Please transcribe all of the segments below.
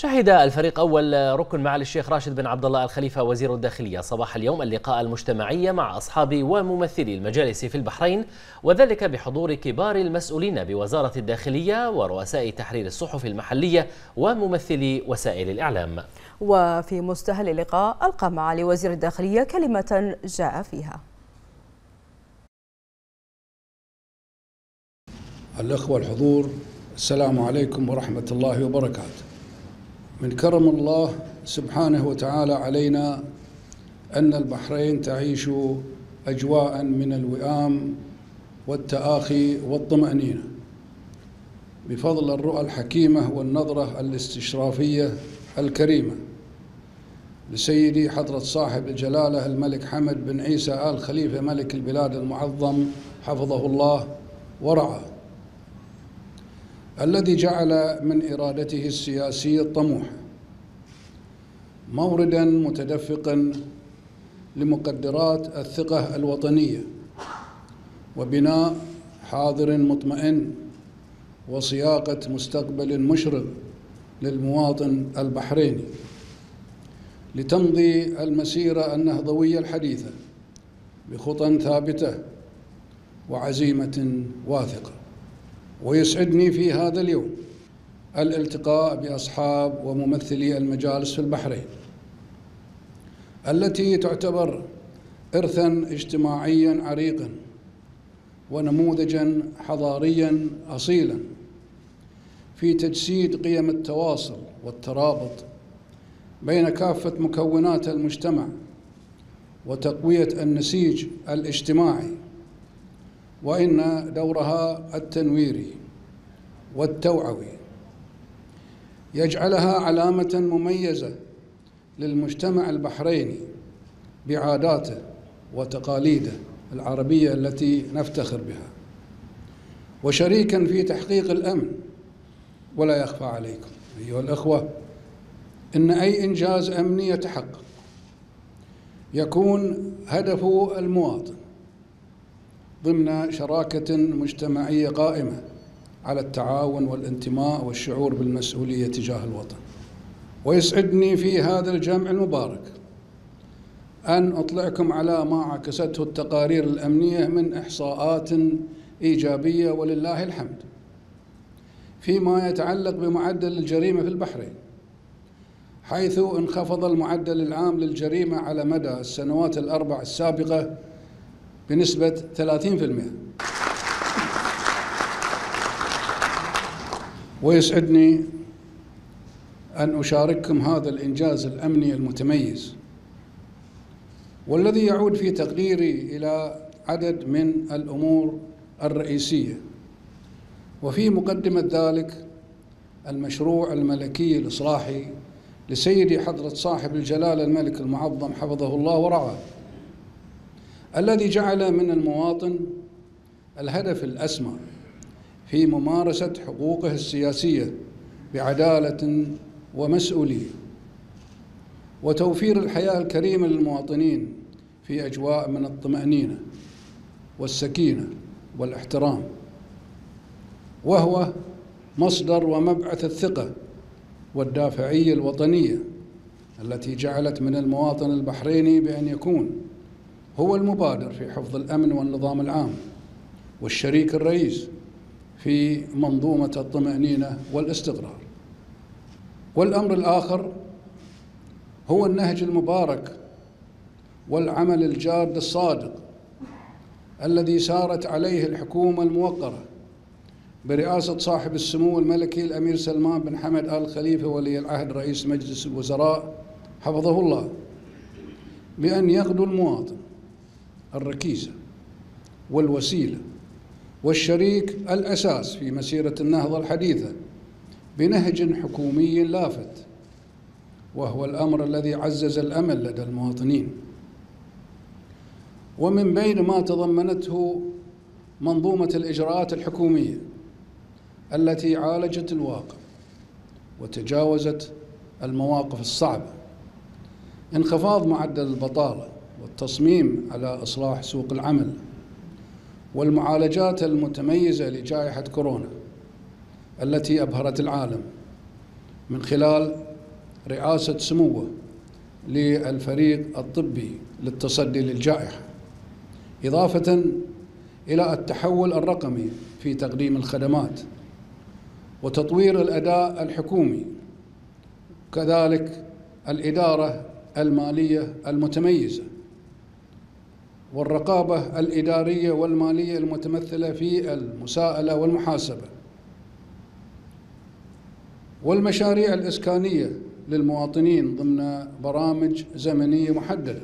شهد الفريق أول ركن معالي الشيخ راشد بن عبد الله الخليفة وزير الداخلية صباح اليوم اللقاء المجتمعي مع أصحاب وممثلي المجالس في البحرين وذلك بحضور كبار المسؤولين بوزارة الداخلية ورؤساء تحرير الصحف المحلية وممثلي وسائل الإعلام. وفي مستهل اللقاء ألقى معالي وزير الداخلية كلمة جاء فيها. الأخوة الحضور السلام عليكم ورحمة الله وبركاته. من كرم الله سبحانه وتعالى علينا أن البحرين تعيش أجواء من الوئام والتآخي والطمأنينة. بفضل الرؤى الحكيمة والنظرة الاستشرافية الكريمة لسيدي حضرة صاحب الجلالة الملك حمد بن عيسى آل خليفة ملك البلاد المعظم حفظه الله ورعاه. الذي جعل من إرادته السياسية الطموحة موردا متدفقا لمقدرات الثقة الوطنية وبناء حاضر مطمئن وصياغة مستقبل مشرق للمواطن البحريني. لتمضي المسيرة النهضوية الحديثة بخطى ثابتة وعزيمة واثقة. ويسعدني في هذا اليوم الالتقاء بأصحاب وممثلي المجالس في البحرين التي تعتبر ارثا اجتماعيا عريقا ونموذجا حضاريا اصيلا في تجسيد قيم التواصل والترابط بين كافة مكونات المجتمع وتقوية النسيج الاجتماعي وإن دورها التنويري والتوعوي. يجعلها علامة مميزة للمجتمع البحريني بعاداته وتقاليده العربية التي نفتخر بها. وشريكا في تحقيق الأمن ولا يخفى عليكم أيها الأخوة إن أي إنجاز أمني يتحقق. يكون هدفه المواطن. ضمن شراكة مجتمعية قائمة على التعاون والانتماء والشعور بالمسؤولية تجاه الوطن. ويسعدني في هذا الجمع المبارك أن أطلعكم على ما عكسته التقارير الأمنية من إحصاءات إيجابية ولله الحمد فيما يتعلق بمعدل الجريمة في البحرين حيث انخفض المعدل العام للجريمة على مدى السنوات الأربع السابقة بنسبة 30% ويسعدني أن أشارككم هذا الإنجاز الأمني المتميز والذي يعود في تقديري إلى عدد من الأمور الرئيسية وفي مقدمة ذلك المشروع الملكي الإصلاحي لسيدي حضرة صاحب الجلالة الملك المعظم حفظه الله ورعاه. الذي جعل من المواطن الهدف الأسمى في ممارسة حقوقه السياسية بعدالة ومسؤولية وتوفير الحياة الكريمة للمواطنين في أجواء من الطمأنينة والسكينة والاحترام وهو مصدر ومبعث الثقة والدافعية الوطنية التي جعلت من المواطن البحريني بأن يكون هو المبادر في حفظ الأمن والنظام العام والشريك الرئيس في منظومة الطمأنينة والاستقرار. والأمر الآخر هو النهج المبارك والعمل الجاد الصادق الذي سارت عليه الحكومة الموقرة برئاسة صاحب السمو الملكي الأمير سلمان بن حمد آل خليفة ولي العهد رئيس مجلس الوزراء حفظه الله بأن يغدو المواطن. الركيزة والوسيلة والشريك الأساس في مسيرة النهضة الحديثة بنهج حكومي لافت وهو الأمر الذي عزز الأمل لدى المواطنين. ومن بين ما تضمنته منظومة الإجراءات الحكومية التي عالجت الواقع وتجاوزت المواقف الصعبة انخفاض معدل البطالة والتصميم على إصلاح سوق العمل والمعالجات المتميزة لجائحة كورونا التي أبهرت العالم من خلال رئاسة سموه للفريق الطبي للتصدي للجائحة إضافة إلى التحول الرقمي في تقديم الخدمات وتطوير الأداء الحكومي كذلك الإدارة المالية المتميزة. والرقابة الإدارية والمالية المتمثلة في المساءلة والمحاسبة. والمشاريع الإسكانية للمواطنين ضمن برامج زمنية محددة.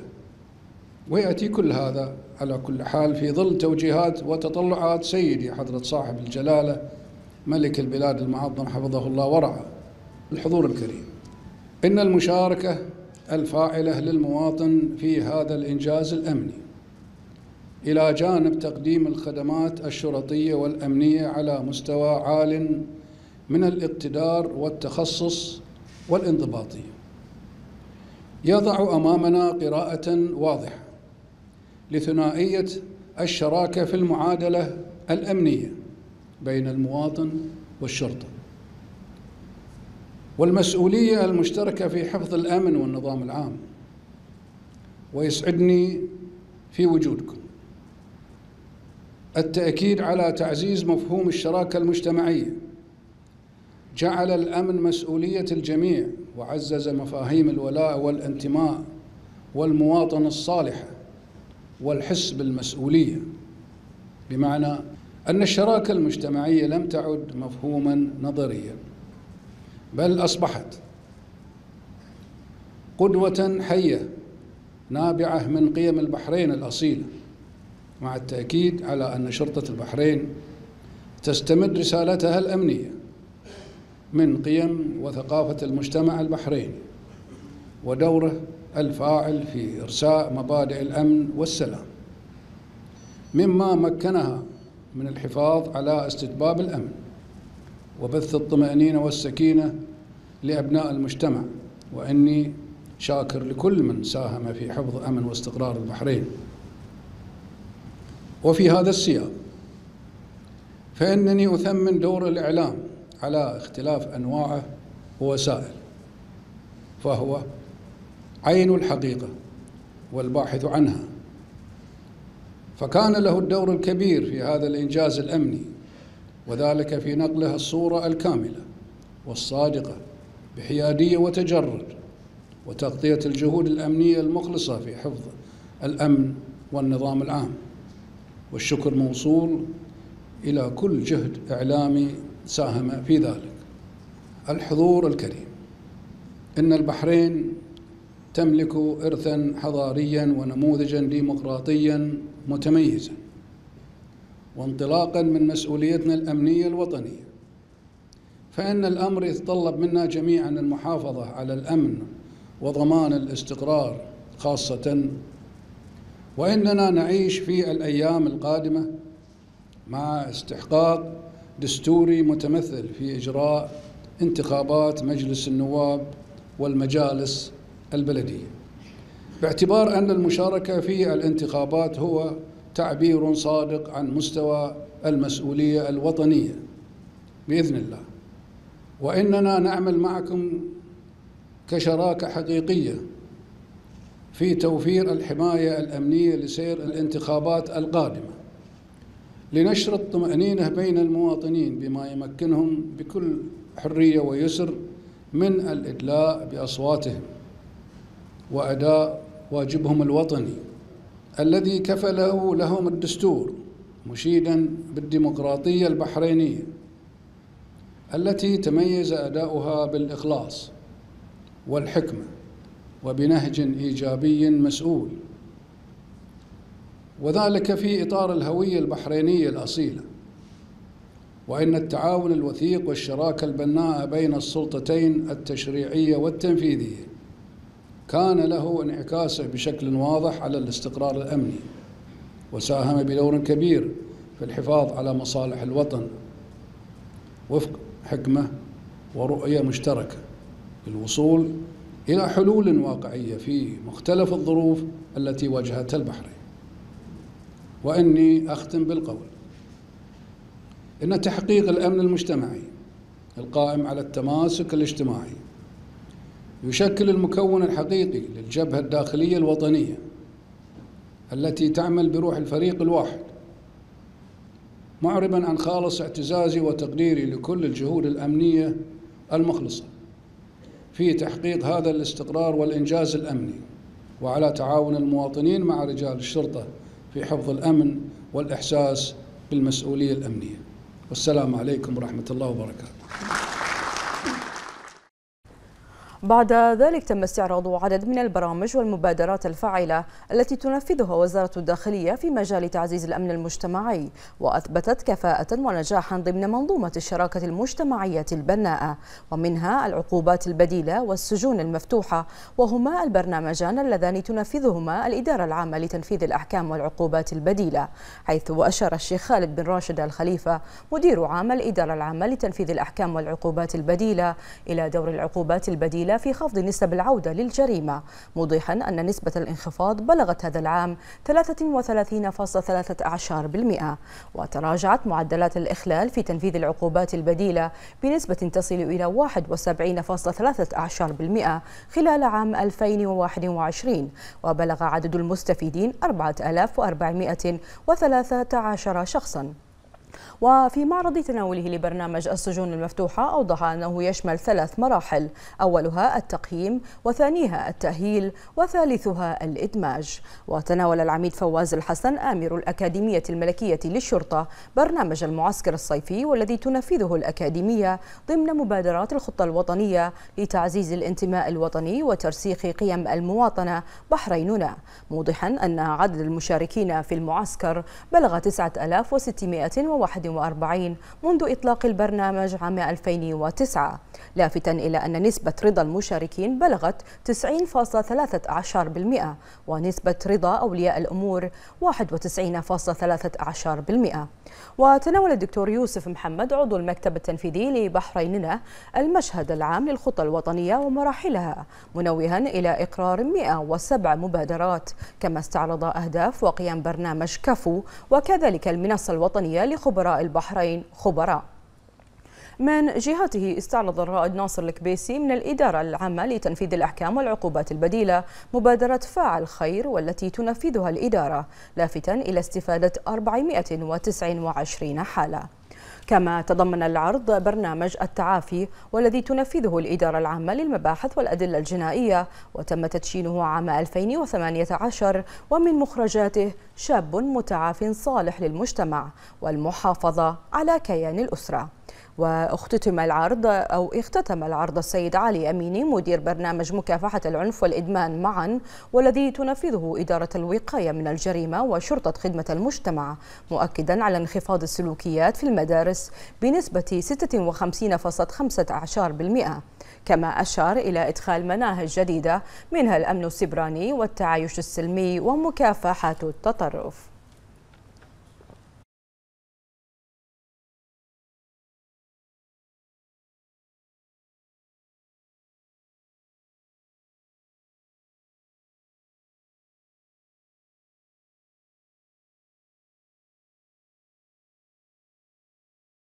ويأتي كل هذا على كل حال في ظل توجيهات وتطلعات سيدي حضرة صاحب الجلالة ملك البلاد المعظم حفظه الله ورعاه الحضور الكريم. إن المشاركة الفاعلة للمواطن في هذا الإنجاز الأمني. إلى جانب تقديم الخدمات الشرطية والأمنية على مستوى عال من الاقتدار والتخصص والانضباطية. يضع أمامنا قراءة واضحة لثنائية الشراكة في المعادلة الأمنية بين المواطن والشرطة. والمسؤولية المشتركة في حفظ الأمن والنظام العام. ويسعدني في وجودكم. التأكيد على تعزيز مفهوم الشراكة المجتمعية. جعل الأمن مسؤولية الجميع وعزز مفاهيم الولاء والانتماء والمواطنة الصالحة والحس بالمسؤولية بمعنى أن الشراكة المجتمعية لم تعد مفهوما نظريا بل أصبحت قدوة حية نابعة من قيم البحرين الأصيلة. مع التأكيد على أن شرطة البحرين تستمد رسالتها الأمنية من قيم وثقافة المجتمع البحريني ودوره الفاعل في إرساء مبادئ الأمن والسلام مما مكنها من الحفاظ على استتباب الأمن وبث الطمأنينة والسكينة لأبناء المجتمع وإني شاكر لكل من ساهم في حفظ أمن واستقرار البحرين. وفي هذا السياق. فإنني أثمن دور الإعلام على اختلاف أنواعه ووسائل فهو عين الحقيقة والباحث عنها. فكان له الدور الكبير في هذا الإنجاز الأمني وذلك في نقله الصورة الكاملة والصادقة بحيادية وتجرد وتغطية الجهود الأمنية المخلصة في حفظ الأمن والنظام العام. والشكر موصول إلى كل جهد إعلامي ساهم في ذلك. الحضور الكريم. إن البحرين تملك إرثا حضاريا ونموذجا ديمقراطيا متميزا وانطلاقا من مسؤوليتنا الأمنية الوطنية. فإن الأمر يتطلب منا جميعا المحافظة على الأمن وضمان الاستقرار خاصة وإننا نعيش في الأيام القادمة مع استحقاق دستوري متمثل في إجراء انتخابات مجلس النواب والمجالس البلدية. باعتبار أن المشاركة في الانتخابات هو تعبير صادق عن مستوى المسؤولية الوطنية بإذن الله. وإننا نعمل معكم كشراكة حقيقية في توفير الحماية الأمنية لسير الانتخابات القادمة. لنشر الطمأنينة بين المواطنين بما يمكنهم بكل حرية ويسر من الإدلاء بأصواتهم وأداء واجبهم الوطني الذي كفله لهم الدستور مشيدا بالديمقراطية البحرينية التي تميز أداؤها بالإخلاص والحكمة. وبنهج إيجابي مسؤول. وذلك في إطار الهوية البحرينية الأصيلة وإن التعاون الوثيق والشراكة البناءة بين السلطتين التشريعية والتنفيذية كان له انعكاسه بشكل واضح على الاستقرار الأمني وساهم بدور كبير في الحفاظ على مصالح الوطن وفق حكمة ورؤية مشتركة للوصول إلى حلول واقعية في مختلف الظروف التي واجهتها البحرين. وإني أختم بالقول إن تحقيق الأمن المجتمعي القائم على التماسك الاجتماعي يشكل المكون الحقيقي للجبهة الداخلية الوطنية التي تعمل بروح الفريق الواحد معربا عن خالص اعتزازي وتقديري لكل الجهود الأمنية المخلصة. في تحقيق هذا الاستقرار والإنجاز الأمني وعلى تعاون المواطنين مع رجال الشرطة في حفظ الأمن والإحساس بالمسؤولية الأمنية. والسلام عليكم ورحمة الله وبركاته. بعد ذلك تم استعراض عدد من البرامج والمبادرات الفاعلة التي تنفذها وزارة الداخلية في مجال تعزيز الأمن المجتمعي وأثبتت كفاءة ونجاحا ضمن منظومة الشراكة المجتمعية البناءة ومنها العقوبات البديلة والسجون المفتوحة وهما البرنامجان اللذان تنفذهما الإدارة العامة لتنفيذ الأحكام والعقوبات البديلة حيث أشار الشيخ خالد بن راشد الخليفة مدير عام الإدارة العامة لتنفيذ الأحكام والعقوبات البديلة إلى دور العقوبات البديلة في خفض نسب العودة للجريمة موضحا أن نسبة الانخفاض بلغت هذا العام 33.13% وتراجعت معدلات الإخلال في تنفيذ العقوبات البديلة بنسبة تصل إلى 71.13% خلال عام 2021 وبلغ عدد المستفيدين 4413 شخصاً. وفي معرض تناوله لبرنامج السجون المفتوحة أوضح أنه يشمل ثلاث مراحل أولها التقييم وثانيها التأهيل وثالثها الإدماج. وتناول العميد فواز الحسن آمر الأكاديمية الملكية للشرطة برنامج المعسكر الصيفي والذي تنفذه الأكاديمية ضمن مبادرات الخطة الوطنية لتعزيز الانتماء الوطني وترسيخ قيم المواطنة بحريننا. موضحا أن عدد المشاركين في المعسكر بلغ 9601 41 منذ إطلاق البرنامج عام 2009 لافتا إلى أن نسبة رضا المشاركين بلغت 90.13% ونسبة رضا أولياء الأمور 91.13% وتناول الدكتور يوسف محمد عضو المكتب التنفيذي لبحريننا المشهد العام للخطة الوطنية ومراحلها منوها إلى إقرار 107 مبادرات. كما استعرض أهداف وقيام برنامج كفو وكذلك المنصة الوطنية لخبراء البحرين خبراء. من جهته استعرض الرائد ناصر الكبيسي من الإدارة العامة لتنفيذ الأحكام والعقوبات البديلة مبادرة فاعل خير والتي تنفذها الإدارة لافتا إلى استفادة 429 حالة. كما تضمن العرض برنامج التعافي والذي تنفذه الإدارة العامة للمباحث والأدلة الجنائية وتم تدشينه عام 2018 ومن مخرجاته شاب متعاف صالح للمجتمع والمحافظة على كيان الأسرة. واختتم العرض أو اختتم العرض السيد علي أميني مدير برنامج مكافحة العنف والإدمان معا والذي تنفذه إدارة الوقاية من الجريمة وشرطة خدمة المجتمع مؤكدا على انخفاض السلوكيات في المدارس بنسبة 56.15% كما أشار إلى إدخال مناهج جديدة منها الأمن السبراني والتعايش السلمي ومكافحة التطرف.